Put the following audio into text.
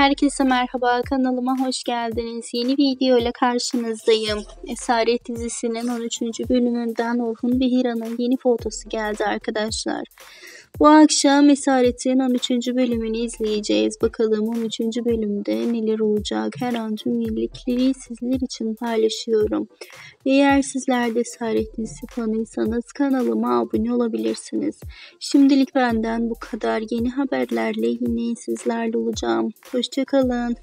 Herkese merhaba kanalıma hoş geldiniz. Yeni video ile karşınızdayım. Esaret dizisinin 13. bölümünden Orhun Behira'nın yeni fotosu geldi arkadaşlar. Bu akşam Esaret'in 13. bölümünü izleyeceğiz. Bakalım 13. bölümde neler olacak. Her an tüm yenilikleri sizler için paylaşıyorum. Eğer sizler de Esaret dizisi fanıysanız kanalıma abone olabilirsiniz. Şimdilik benden bu kadar. Yeni haberlerle yine sizlerle olacağım. gesticulando